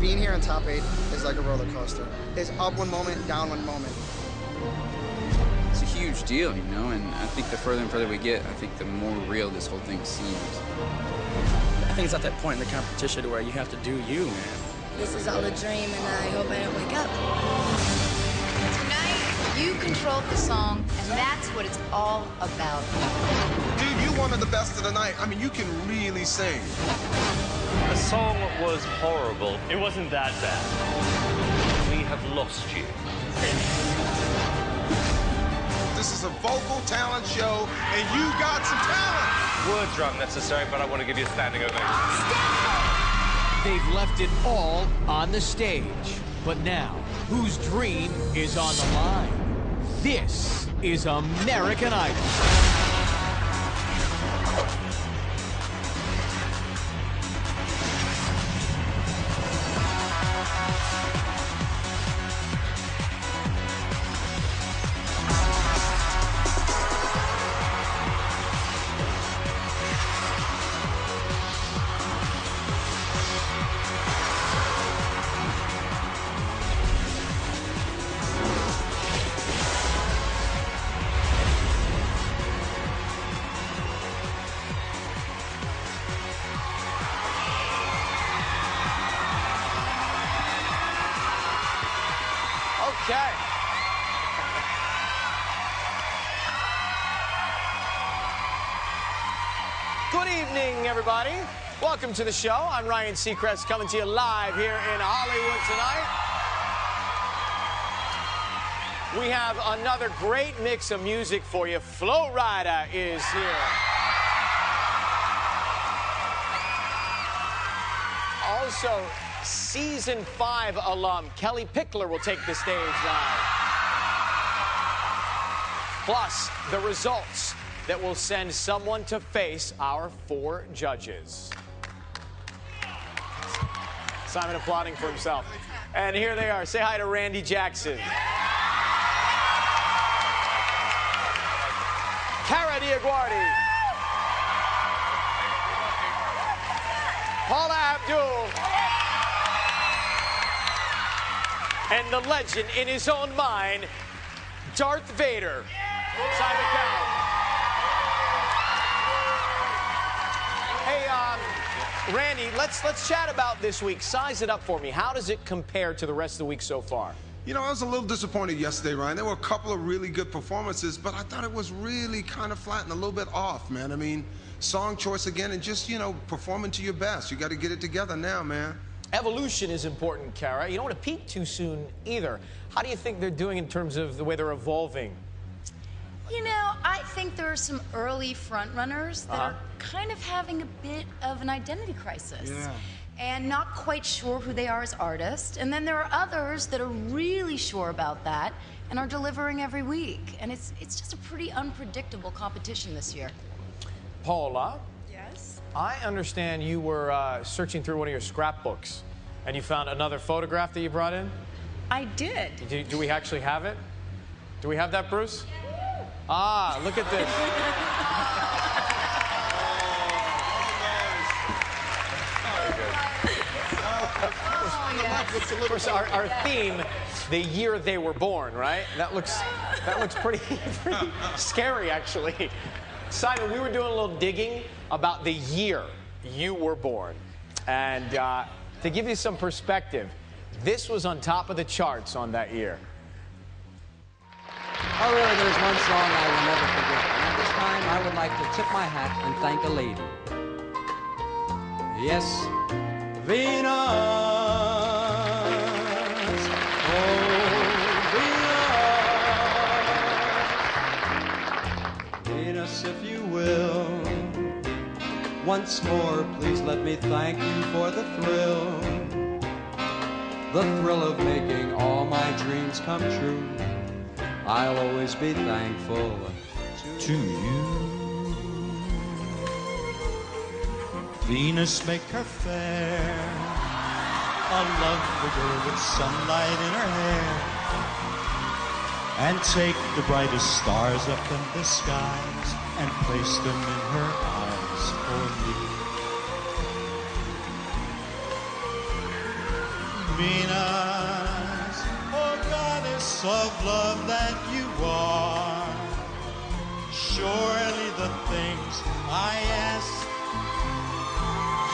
being here in top eight is like a roller coaster. It's up one moment, down one moment. It's a huge deal, you know, and I think the further and further we get, I think the more real this whole thing seems. I think it's at that point in the competition where you have to do you, man. This is all a dream, and I hope I don't wake up. Tonight, you controlled the song, and that's what it's all about. Dude, you one of the best of the night. I mean, you can really sing. The song was horrible. It wasn't that bad. We have lost you. This is a vocal talent show, and you got some talent. Words are unnecessary, but I want to give you a standing ovation. They've left it all on the stage. But now, whose dream is on the line? This is American Idol. Evening, everybody. Welcome to the show. I'm Ryan Seacrest coming to you live here in Hollywood tonight. We have another great mix of music for you. Flo Rida is here. Also, season five alum Kellie Pickler will take the stage live. Plus, the results that will send someone to face our four judges. Simon applauding for himself. And here they are. Say hi to Randy Jackson. Kara DioGuardi. Paula Abdul. And the legend in his own mind, Darth Vader. Simon Cowell. Hey, um, Randy, let's let's chat about this week. Size it up for me. How does it compare to the rest of the week so far? You know, I was a little disappointed yesterday, Ryan. There were a couple of really good performances, but I thought it was really kind of flat and a little bit off, man. I mean, song choice again and just, you know, performing to your best. You got to get it together now, man. Evolution is important, Kara. You don't want to peak too soon either. How do you think they're doing in terms of the way they're evolving? You know, I think there are some early frontrunners that Uh-huh. are kind of having a bit of an identity crisis. Yeah. And not quite sure who they are as artists. And then there are others that are really sure about that and are delivering every week. And it's it's just a pretty unpredictable competition this year. Paula, Yes. I understand you were uh, searching through one of your scrapbooks and you found another photograph that you brought in. I did. Do, do we actually have it? Do we have that, Bruce? Ah, look at this. Of course, our, our theme, the year they were born, right? That looks that looks pretty, pretty scary, actually. Simon, we were doing a little digging about the year you were born, and uh, to give you some perspective, this was on top of the charts on that year. Oh, really, there's one song I will never forget. And at this time, I would like to tip my hat and thank a lady. Yes, Venus. Oh, Venus. Venus, if you will. Once more, please let me thank you for the thrill. The thrill of making all my dreams come true. I'll always be thankful to you. Venus make her fair, a lovely girl with sunlight in her hair, and take the brightest stars up in the skies and place them in her eyes for me. Venus, of love that you are. Surely the things I ask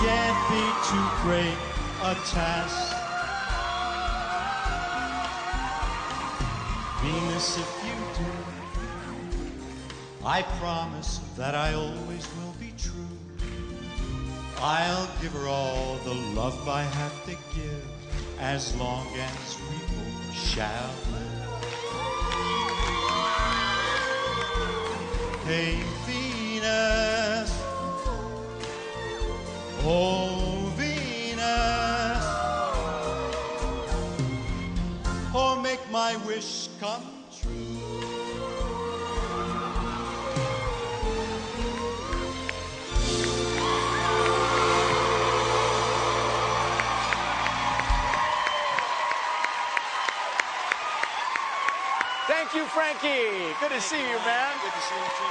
can't be too great a task. Venus, if you do, I promise that I always will be true. I'll give her all the love I have to give as long as we both shall live. Hey, Venus. Oh, Frankie. Good to see you, man. Good to see you too.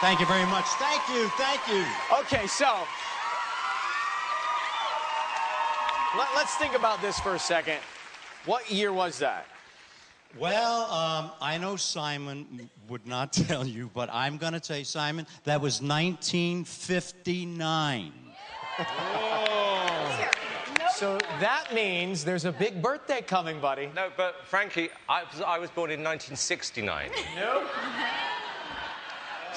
Thank you very much. Thank you. Thank you. Okay, so let, us think about this for a second. What year was that? Well, um, I know Simon would not tell you, but I'm going to tell you, Simon, that was 1959. So that means there's a big birthday coming, buddy. No, but Frankie, I was, I was born in 1969. No.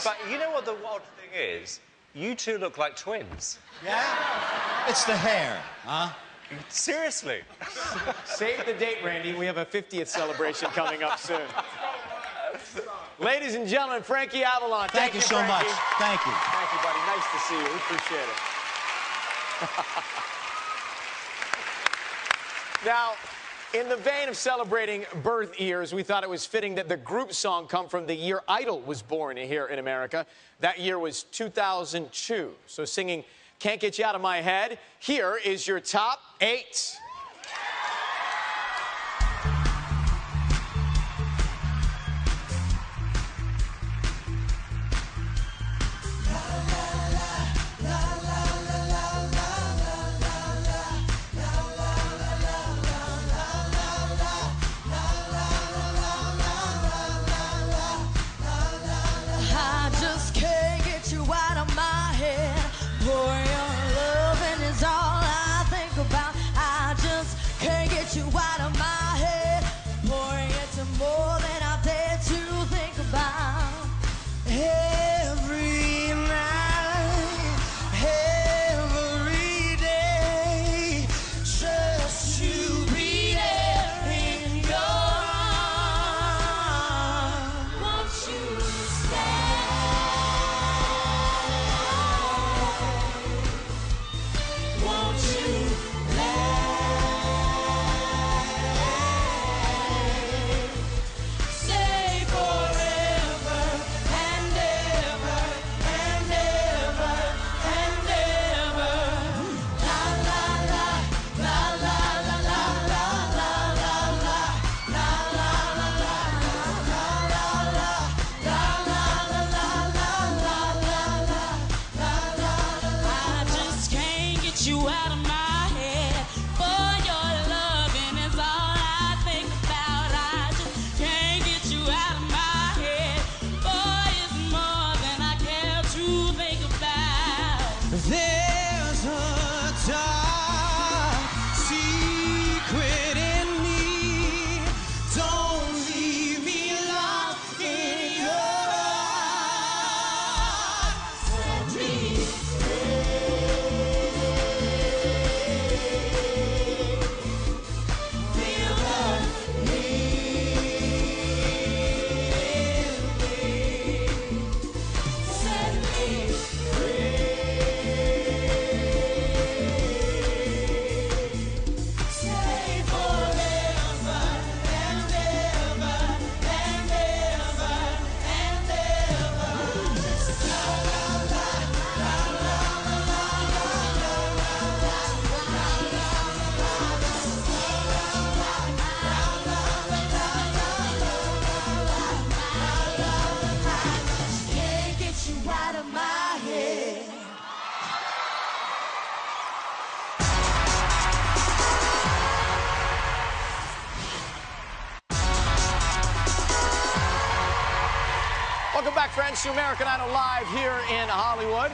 But you know what the odd thing is? You two look like twins. Yeah? It's the hair, huh? Seriously. Save the date, Randy. We have a 50th celebration coming up soon. Ladies and gentlemen, Frankie Avalon. Thank, you so Frankie. much. Thank you. Thank you, buddy. Nice to see you. We appreciate it. now, in the vein of celebrating birth years, we thought it was fitting that the group song come from the year Idol was born here in America. That year was 2002. So singing Can't Get You Out of My Head, here is your top eight. Friends, to American Idol Live here in Hollywood.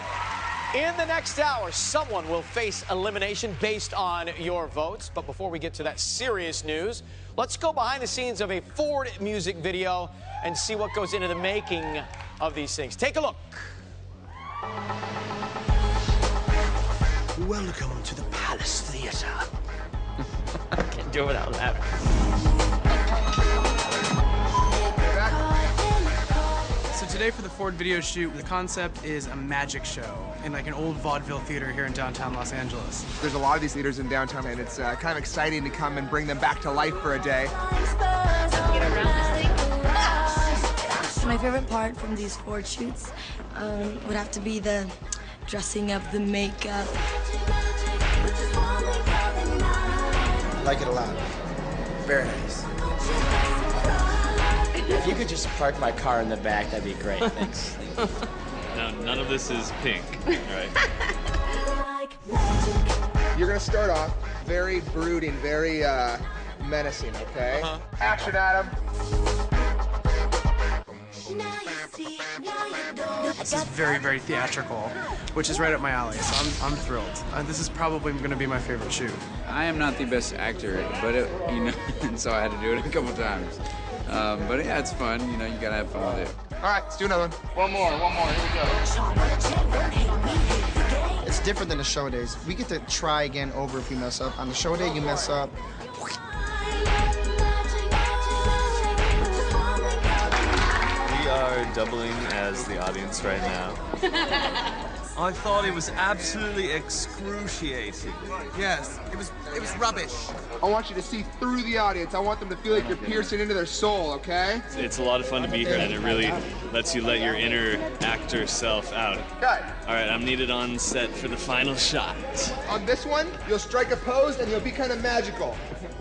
In the next hour, someone will face elimination based on your votes. But before we get to that serious news, let's go behind the scenes of a Ford music video and see what goes into the making of these things. Take a look. Welcome to the Palace Theatre. I can't do it without laughing. Today for the Ford video shoot, the concept is a magic show in like an old vaudeville theater here in downtown Los Angeles. There's a lot of these theaters in downtown, and it's uh, kind of exciting to come and bring them back to life for a day. My favorite part from these Ford shoots um, would have to be the dressing up, the makeup. I Like it a lot. Very nice. If you could just park my car in the back, that'd be great. Thanks. No, none of this is pink, right? You're gonna start off very brooding, very uh, menacing, okay? Action, Adam. This is very, very theatrical, which is right up my alley, so I'm, I'm thrilled. Uh, this is probably going to be my favorite shoot. I am not the best actor, but it, you know, and so I had to do it a couple times. Um, but yeah, it's fun. You know, you gotta have fun with it. All right, let's do another one. One more, one more. Here we go. It's different than the show days. We get to try again over if we mess up. On the show day, you mess up. We are doubling as the audience right now. I thought it was absolutely excruciating. Yes, it was it was rubbish. I want you to see through the audience. I want them to feel like you're piercing into their soul, okay? It's a lot of fun to be here, and it really lets you let your inner actor self out. Good. All right, I'm needed on set for the final shot. On this one, you'll strike a pose and you'll be kind of magical.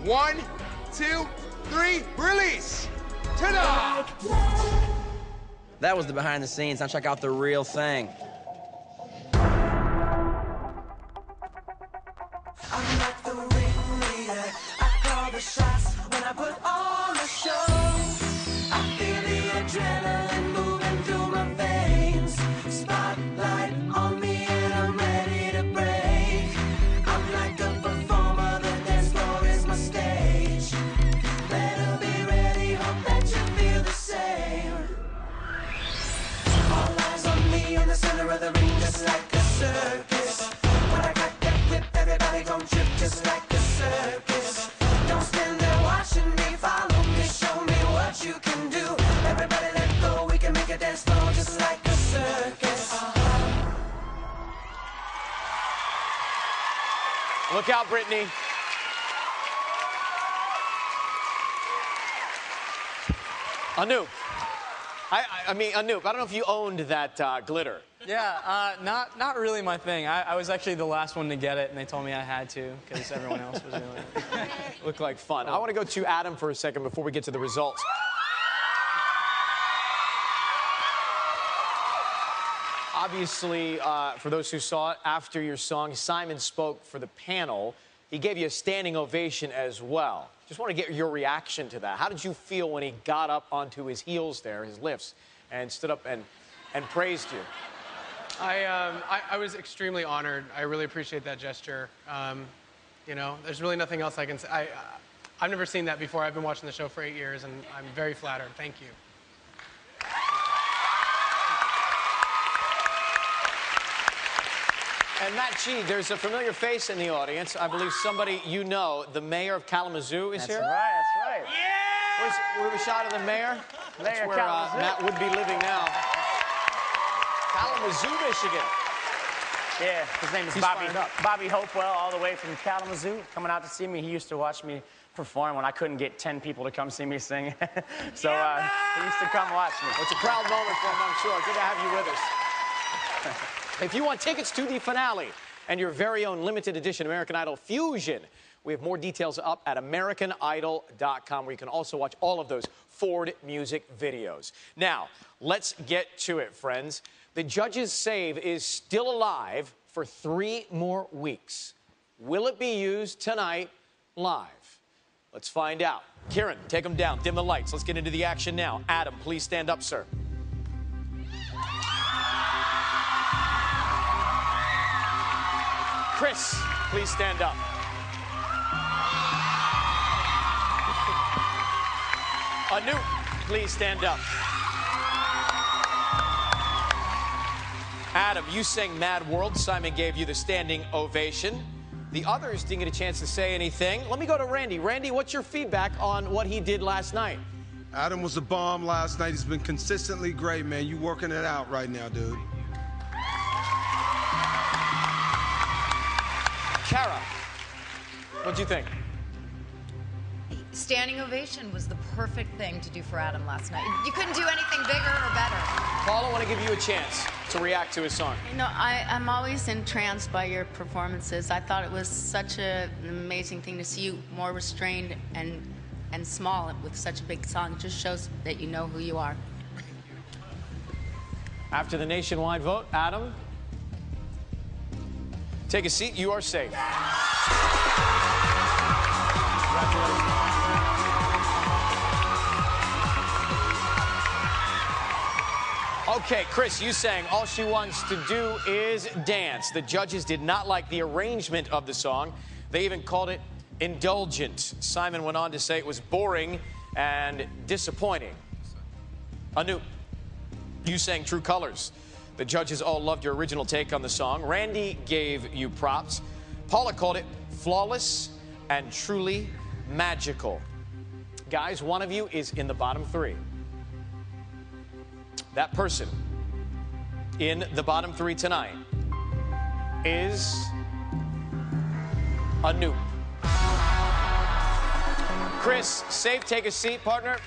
One, two, three, release. Ta-da! That was the behind the scenes. Now check out the real thing. The shots when I put on the show. I feel the adrenaline moving through my veins. Spotlight on me and I'm ready to break. I'm like a performer, the dance floor is my stage. Better be ready, hope that you feel the same. All eyes on me in the center of the ring, just like a circus. When I got that whip, everybody gon' trip just like Look out, Britney. Anoop. I, I, I mean, Anoop, I don't know if you owned that uh, glitter. Yeah, uh, not not really my thing. I, I was actually the last one to get it, and they told me I had to because everyone else was doing it. Looked like fun. I want to go to Adam for a second before we get to the results. Obviously, uh, for those who saw it, after your song, Simon spoke for the panel. He gave you a standing ovation as well. Just want to get your reaction to that. How did you feel when he got up onto his heels there, his lifts, and stood up and, and praised you? I, um, I, I was extremely honored. I really appreciate that gesture. Um, you know, there's really nothing else I can say. I, uh, I've never seen that before. I've been watching the show for eight years, and I'm very flattered. Thank you. And Matt G, there's a familiar face in the audience. I believe somebody you know, the mayor of Kalamazoo is That's here. That's right, that's right. Where's, where we have a shot of the mayor? That's Mayor where uh, Matt would be living now. Kalamazoo, Michigan. Yeah, his name is He's Bobby, up. Bobby Hopewell, all the way from Kalamazoo, coming out to see me. He used to watch me perform when I couldn't get 10 people to come see me sing. so uh, he used to come watch me. It's a proud moment for him, I'm sure. Good to have you with us. if you want tickets to the finale and your very own limited edition American Idol Fusion, we have more details up at AmericanIdol.com where you can also watch all of those Ford music videos. Now, let's get to it, friends. The judge's save is still alive for three more weeks. Will it be used tonight live? Let's find out. Kieran, take them down. Dim the lights. Let's get into the action now. Adam, please stand up, sir. Chris, please stand up. Anoop, please stand up. Adam, you sang Mad World. Simon gave you the standing ovation. The others didn't get a chance to say anything. Let me go to Randy. Randy, what's your feedback on what he did last night? Adam was a bomb last night. He's been consistently great, man. You working it out right now, dude. What'd you think? Standing ovation was the perfect thing to do for Adam last night. You couldn't do anything bigger or better. Paul, I want to give you a chance to react to his song. You know, I, I'm always entranced by your performances. I thought it was such a, an amazing thing to see you more restrained and and small with such a big song. It just shows that you know who you are. After the nationwide vote, Adam, take a seat. You are safe. Okay, Chris, you sang All She Wants to Do Is Dance. The judges did not like the arrangement of the song. They even called it indulgent. Simon went on to say it was boring and disappointing. Anoop, you sang True Colors. The judges all loved your original take on the song. Randy gave you props. Paula called it flawless and truly magical. Guys, one of you is in the bottom three. That person in the bottom three tonight is a Anoop. Chris, safe, take a seat, partner.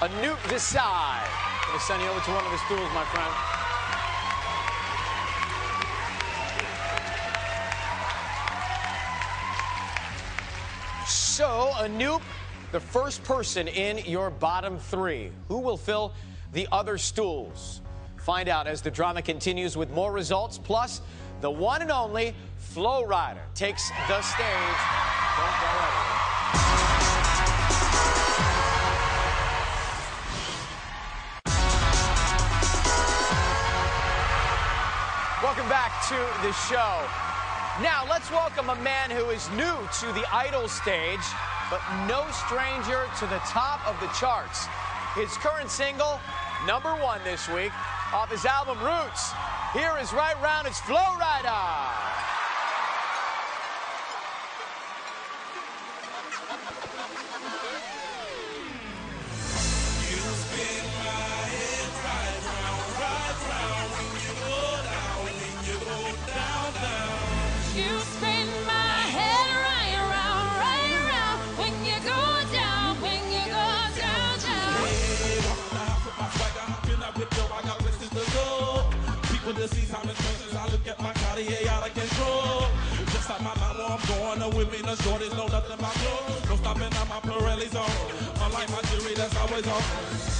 Anoop Desai. I'm to send you over to one of the stools, my friend. So, Anoop, the first person in your bottom three. Who will fill the other stools? Find out as the drama continues with more results, plus the one and only Flo Rida takes the stage. Don't go. Welcome back to the show. Now, let's welcome a man who is new to the Idol stage, but no stranger to the top of the charts. His current single, number one this week, off his album Roots. Here is Right Round, it's Flo Rida. At my out of control. Just like my mind where I'm going. The women, the shorties know nothing about clothes. No stopping at my Pirelli's on. Unlike my jewelry that's always on.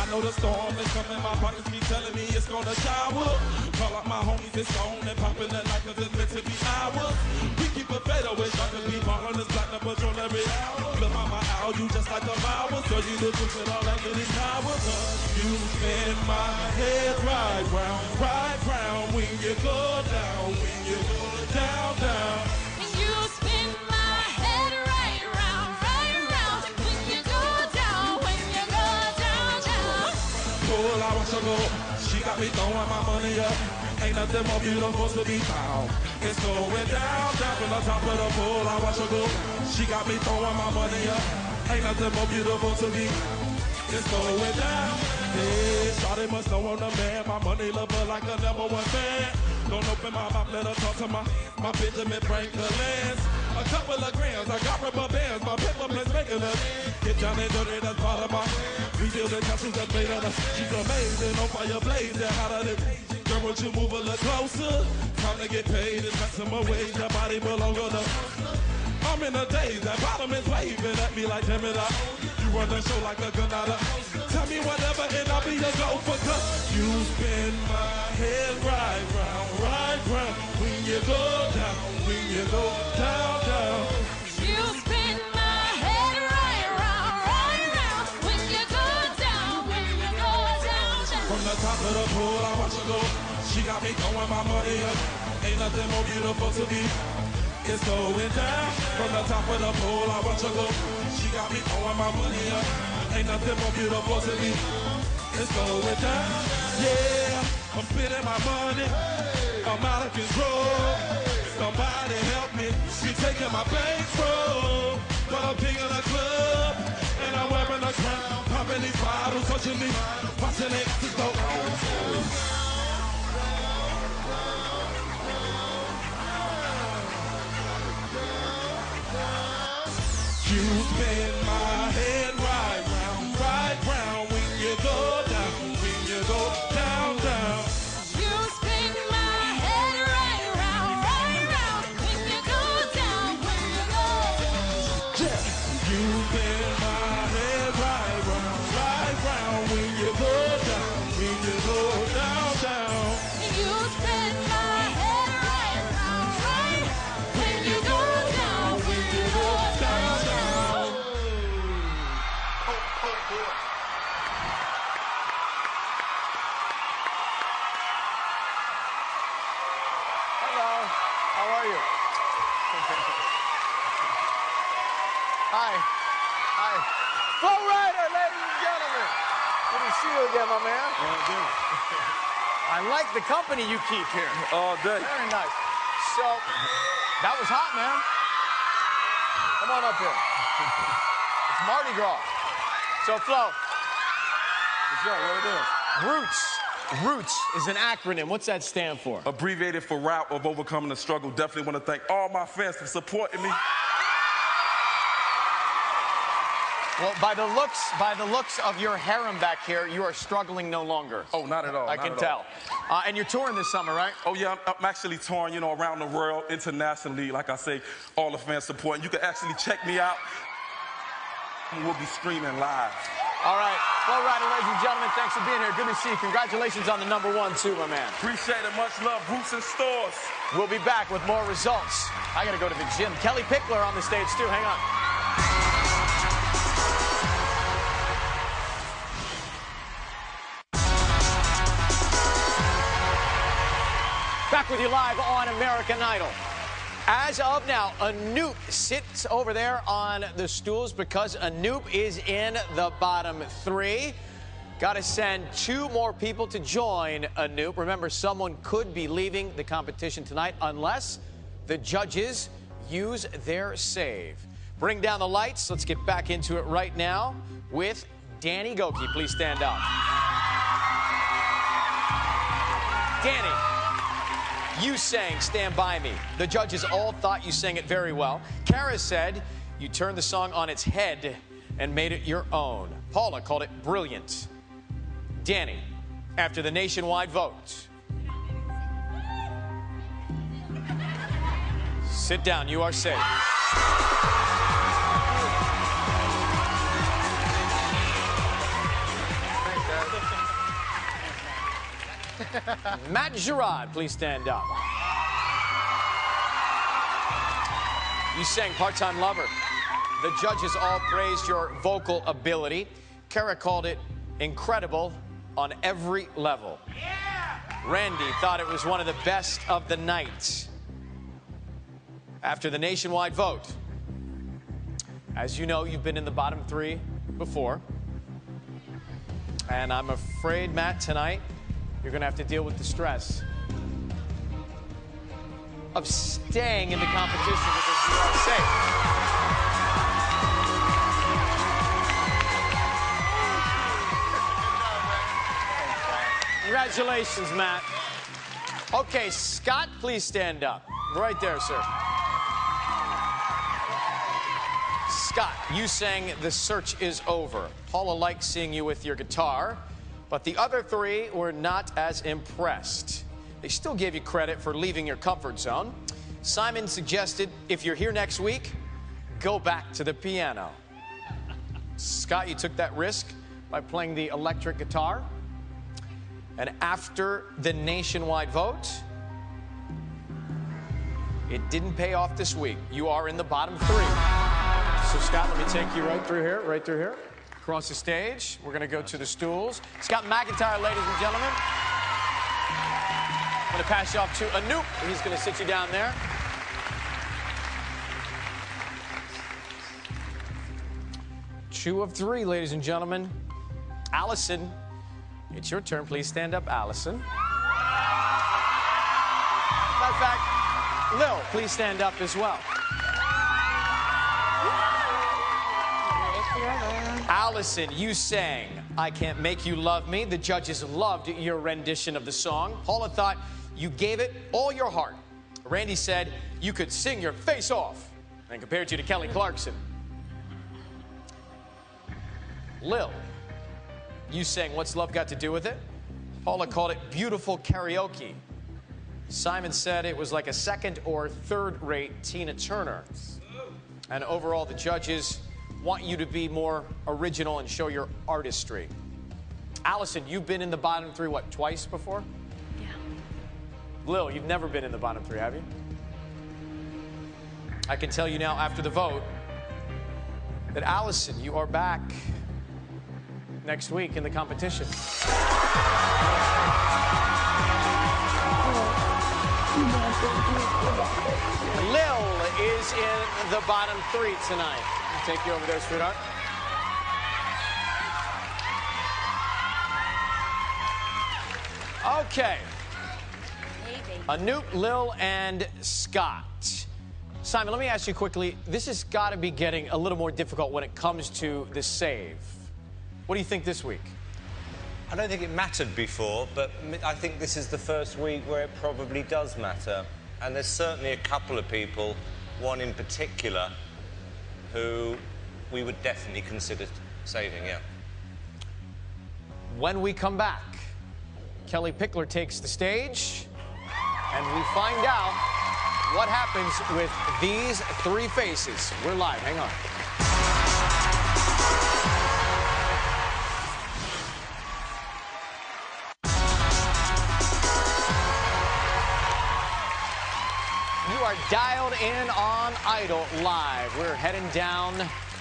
I know the storm is coming. My partners keep telling me it's gonna shower. Call up my homies, it's on and popping it like 'cause it's meant to be ours. We keep a fadeaway, trying to be ballin' this platinum patron every hour. Look on my owl, you just like a mouse. So you look push it all like it is towers. You spin my head right round, right round when you go down, when you go down, down. Pull, I watch her go. She got me throwing my money up. Ain't nothing more beautiful to be found. It's going down, down from the top of the pool. I watch her go. She got me throwing my money up. Ain't nothing more beautiful to be. It's going down. Hey, Shawty must know I'm the man. My money lover like a number one fan. Don't open my mouth, let her talk to my my Benjamin Franklin. A couple of grams, I got rubber bands. My paper plates making us get down and dirty. That's part of my. We build the castles that made out of. She's amazing, on fire blazing, hotter than. Girl, would you move a little closer? Time to get paid and maximum wage. Your body belong on the. I'm in a daze, that bottom is waving at me like damn it I You run the show like a Granada Tell me whatever and I'll be your go for cause You spin my head right round, right round When you go down, when you go down, down From the pool, I watch her go She got me throwing my money up Ain't nothing more beautiful to me. It's going down from the top of the pole. I watch her go. She got me throwing my money up. Ain't nothing more beautiful to me. It's going down. Yeah, I'm spending my money. I'm out of control. I like the company you keep here. All day. Very nice. So, that was hot, man. Come on up here. It's Mardi Gras. So, Flo. Yo, what it is? Roots. Roots is an acronym. What's that stand for? Abbreviated for Route of Overcoming the Struggle. Definitely want to thank all my fans for supporting me. Well, by the looks, by the looks of your harem back here, you are struggling no longer. Oh, not at all. I can tell. Uh, and you're touring this summer, right? Oh yeah, I'm, I'm actually touring, you know, around the world, internationally. Like I say, all the fans supporting. You can actually check me out. We'll be streaming live. All right. Well, Rider, ladies and gentlemen, thanks for being here. Good to see you. Congratulations on the number one, too, my man. Appreciate it. Much love. Roots and stores. We'll be back with more results. I got to go to the gym. Kellie Pickler on the stage, too. Hang on. With you live on American Idol. As of now, Anoop sits over there on the stools because Anoop is in the bottom three. Got to send two more people to join Anoop. Remember, someone could be leaving the competition tonight unless the judges use their save. Bring down the lights. Let's get back into it right now with Danny Gokey. Please stand up. Danny, you sang Stand By Me. The judges all thought you sang it very well. Kara said you turned the song on its head and made it your own. Paula called it brilliant. Danny, after the nationwide vote, sit down, you are safe. Matt Giraud, please stand up. You sang Part Time Lover. The judges all praised your vocal ability. Kara called it incredible on every level. Randy thought it was one of the best of the night. After the nationwide vote, as you know, you've been in the bottom three before. And I'm afraid, Matt, tonight, you're going to have to deal with the stress of staying in the competition because you are safe. Congratulations, Matt. Okay, Scott, please stand up. Right there, sir. Scott, you sang The Search is Over. Paula liked seeing you with your guitar, but the other three were not as impressed. They still gave you credit for leaving your comfort zone. Simon suggested if you're here next week, go back to the piano. Scott, you took that risk by playing the electric guitar. And after the nationwide vote, it didn't pay off this week. You are in the bottom three. So, Scott, let me take you right through here, right through here. Across the stage. We're going to go to the stools. Scott McIntyre, ladies and gentlemen. I'm going to pass you off to Anoop. And he's going to sit you down there. Two of three, ladies and gentlemen. Allison, it's your turn. Please stand up, Allison. Matter of fact, Lil, please stand up as well. Allison, you sang I Can't Make You Love Me. The judges loved your rendition of the song. Paula thought you gave it all your heart. Randy said you could sing your face off and compared you to Kelly Clarkson. Lil, you sang What's Love Got to Do with It? Paula called it beautiful karaoke. Simon said it was like a second or third rate Tina Turner. And overall, the judges want you to be more original and show your artistry. Allison, you've been in the bottom three, what, twice before? Yeah. Lil, you've never been in the bottom three, have you? I can tell you now after the vote that Allison, you are back next week in the competition. Lil is in the bottom three tonight. I'll take you over there, sweetheart. Okay. Anoop, Lil, and Scott. Simon, let me ask you quickly. This has got to be getting a little more difficult when it comes to the save. What do you think this week? I don't think it mattered before, but I think this is the first week where it probably does matter. And there's certainly a couple of people, one in particular, who we would definitely consider saving, yeah. When we come back, Kellie Pickler takes the stage, and we find out what happens with these three faces. We're live. Hang on. Dialed in on Idol Live. We're heading down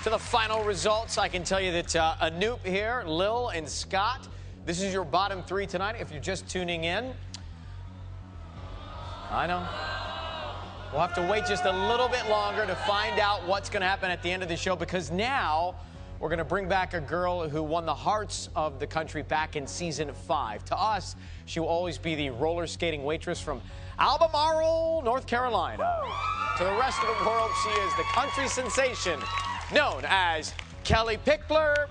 to the final results. I can tell you that uh, Anoop here, Lil, and Scott, this is your bottom three tonight. If you're just tuning in, I know. We'll have to wait just a little bit longer to find out what's going to happen at the end of the show because now we're going to bring back a girl who won the hearts of the country back in season five. To us, she will always be the roller skating waitress from Albemarle, North Carolina. To the rest of the world, she is the country sensation known as Kellie Pickler.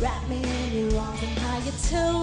Wrap me in your arms, and how you told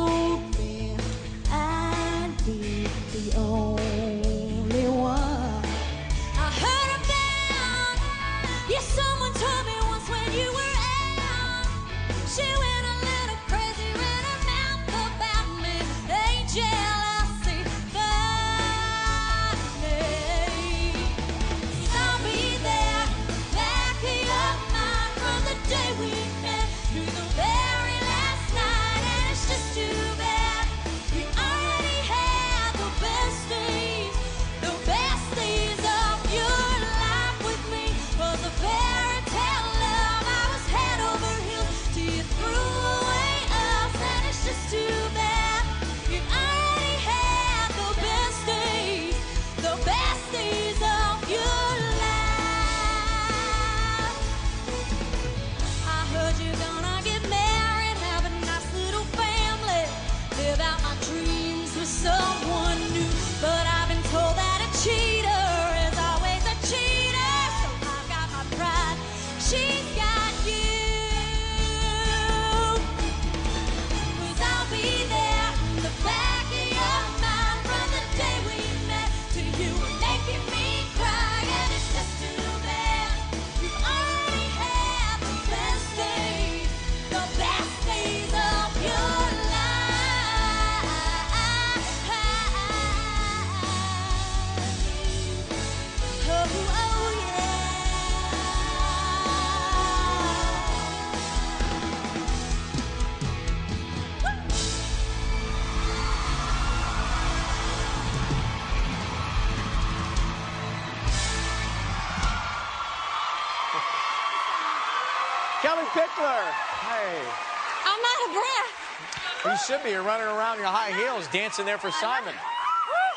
running around in your high heels, dancing there for Simon.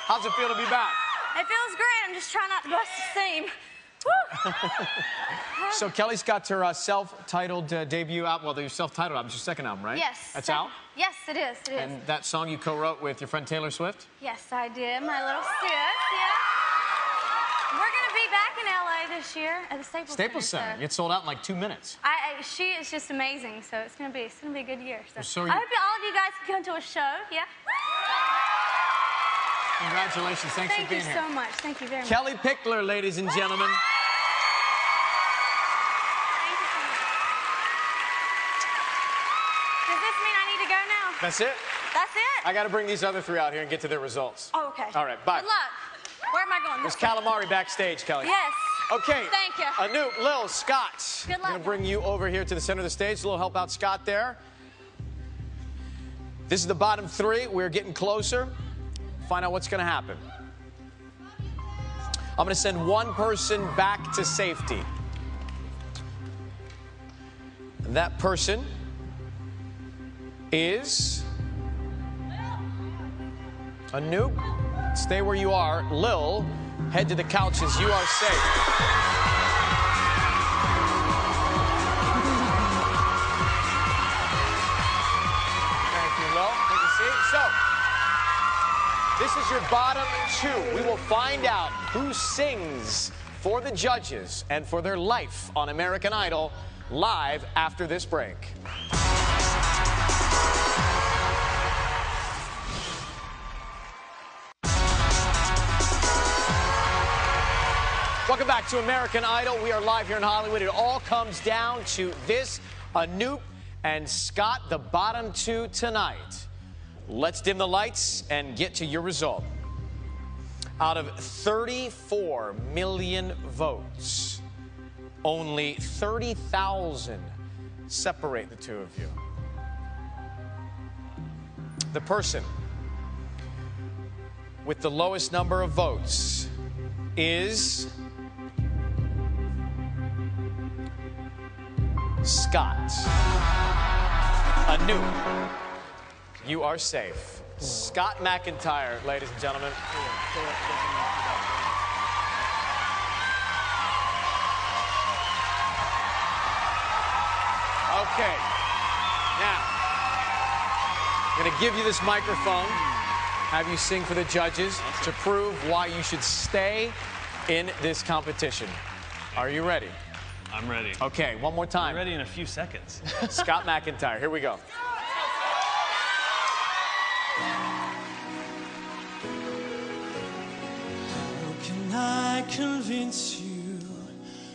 How's it feel to be back? It feels great. I'm just trying not to bust a seam. So Kellie's got her uh, self-titled uh, debut out. Well, your self-titled album. It's your second album, right? Yes. That's out. Yes, it is. It is. And that song you co-wrote with your friend Taylor Swift. yes, I did. My little sis. Yeah. We're gonna be back in LA this year at the Staples, Staples Center. Center. so- It sold out in like two minutes. I, I, she is just amazing. So it's gonna be it's gonna be a good year. So, So I hope all of you guys can come to a show. Yeah. Congratulations. Thanks Thank for being here. Thank you so much. Thank you very much. Kellie Pickler, ladies and gentlemen. Does this mean I need to go now? That's it. That's it. I got to bring these other three out here and get to their results. Oh, okay. All right, bye. Good luck. I going? There's calamari backstage, Kellie. Yes. Okay. Thank you. Anoop, Lil, Scott. Good I'm luck, going to bring you over here to the center of the stage. A little help out Scott there. This is the bottom three. We're getting closer. Find out what's going to happen. I'm going to send one person back to safety. That person is Anoop. Stay where you are. Lil, head to the couches. You are safe. Thank you, Lil. A seat. So, this is your bottom two. We will find out who sings for the judges and for their life on American Idol live after this break. Welcome back to American Idol. We are live here in Hollywood. It all comes down to this Anoop and Scott, the bottom two tonight. Let's dim the lights and get to your result. Out of 34 million votes, only 30,000 separate the two of you. The person with the lowest number of votes is Scott. Anoop. You are safe. Scott McIntyre, ladies and gentlemen. Okay. Now, I'm going to give you this microphone, have you sing for the judges to prove why you should stay in this competition. Are you ready? I'm ready. Okay, one more time. I'm ready in a few seconds. Scott McIntyre, here we go. How can I convince you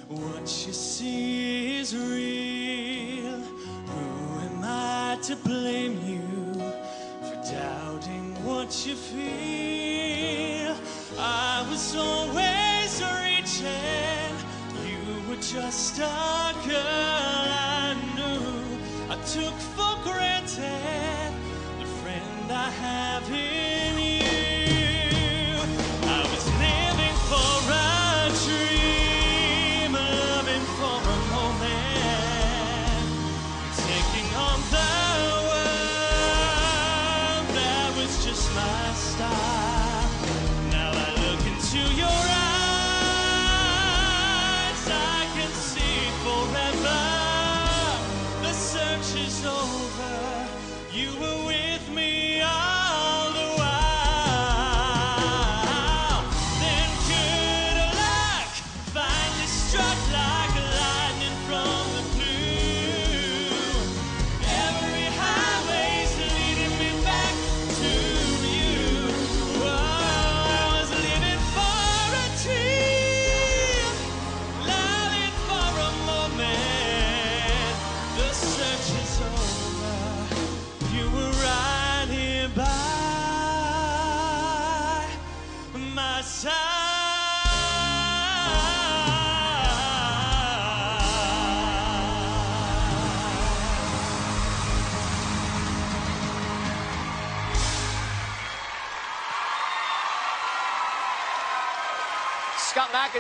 what you see is real? Who am I to blame you for doubting what you feel? I was always just a girl I knew. I took for granted the friend I have in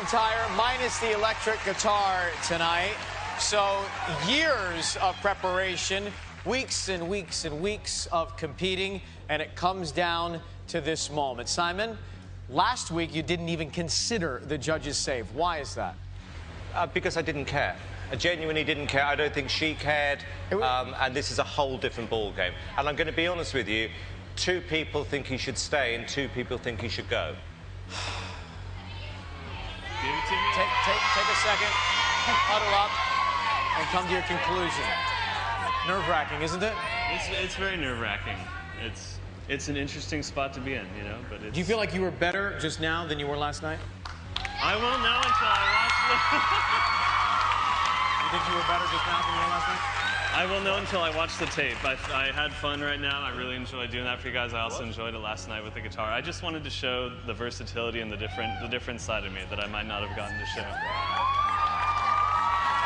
McIntyre minus the electric guitar tonight. So, years of preparation, weeks and weeks and weeks of competing, and it comes down to this moment. Simon, last week you didn't even consider the judge's save. Why is that? Uh, because I didn't care. I genuinely didn't care. I don't think she cared. Um, and this is a whole different ball game. And I'm going to be honest with you. Two people think he should stay, and two people think he should go. Take, take, take a second, huddle up, and come to your conclusion. Nerve wracking, isn't it? It's, it's very nerve wracking. It's it's an interesting spot to be in, you know. But it's, Do you feel like you were better just now than you were last night? I won't know until I watch the. you think you were better just now than you were last night? I will know until I watch the tape. I, I had fun right now. I really enjoyed doing that for you guys. I also enjoyed it last night with the guitar. I just wanted to show the versatility and the different the different side of me that I might not have gotten to show.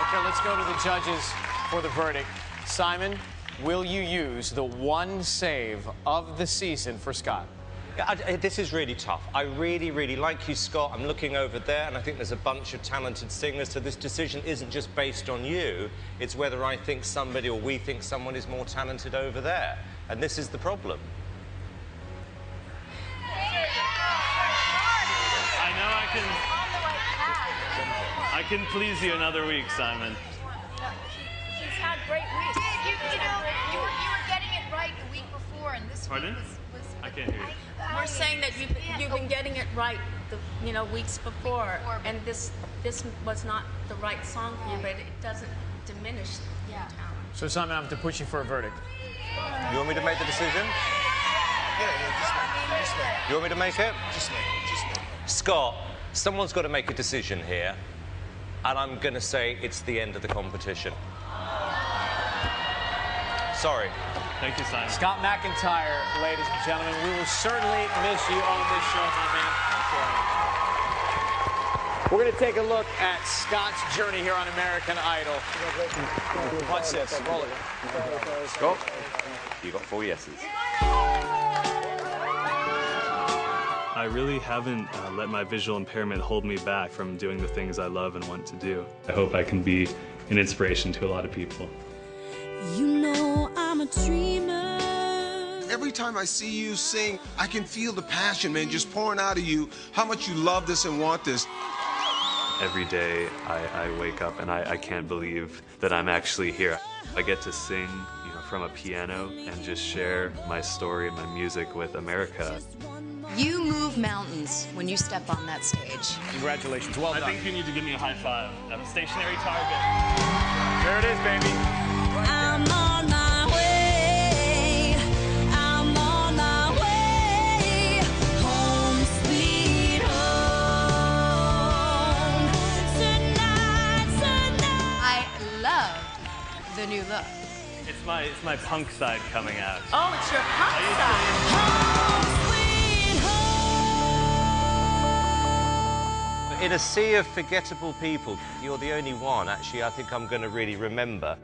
Okay, let's go to the judges for the verdict. Simon, will you use the one save of the season for Scott? I, I- this is really tough. I really, really like you, Scott. I'm looking over there, and I think there's a bunch of talented singers. So this decision isn't just based on you. It's whether I think somebody or we think someone is more talented over there. And this is the problem. I know I can. I can please you another week, Simon. He's had great weeks. You, you know, you were, you were getting it right the week before, and this Pardon? week was, was I can't hear you. We're saying that you've, you've been getting it right, the, you know, weeks before, and this this was not the right song for you, but it doesn't diminish your talent. So, Simon, I have to push you for a verdict. You want me to make the decision? Yeah. You want me to make it? Just make it. Just make it. Scott, someone's got to make a decision here, and I'm going to say it's the end of the competition. Sorry. Thank you, Simon. Scott McIntyre, ladies and gentlemen, we will certainly miss you on this show, my man. We're going to take a look at Scott's journey here on American Idol. Watch this. Roll it. Scott, you got four yeses. I really haven't uh, let my visual impairment hold me back from doing the things I love and want to do. I hope I can be an inspiration to a lot of people. You know I'm a dreamer. Every time I see you sing, I can feel the passion, man, just pouring out of you, how much you love this and want this. Every day I, I wake up and I, I can't believe that I'm actually here. I get to sing you know, from a piano and just share my story and my music with America. You move mountains when you step on that stage. Congratulations. Well done. I think you need to give me a high five. I'm a stationary target. There it is, baby. I'm on my way. I'm on my way. Home sweet home. Tonight, tonight. I loved the new look. It's my it's my punk side coming out. Oh, it's your punk side. In a sea of forgettable people, you're the only one, actually, I think I'm going to really remember.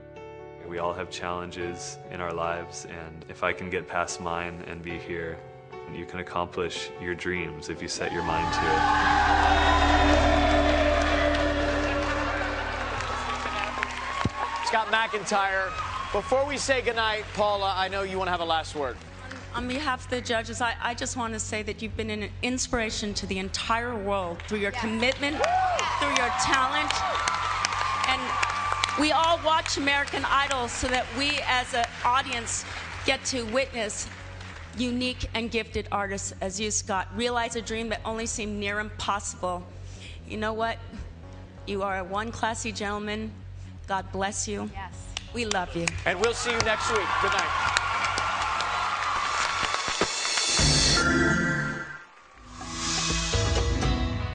We all have challenges in our lives, and if I can get past mine and be here, you can accomplish your dreams if you set your mind to it. Scott McIntyre, before we say goodnight, Paula, I know you want to have a last word. On behalf of the judges, I, I just want to say that you've been an inspiration to the entire world through your commitment, through your talent. And we all watch American Idol so that we as an audience get to witness unique and gifted artists as you, Scott, realize a dream that only seemed near impossible. You know what? You are a one classy gentleman. God bless you. Yes. We love you. And we'll see you next week. Good night.